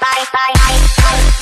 bye, bye, bye, bye.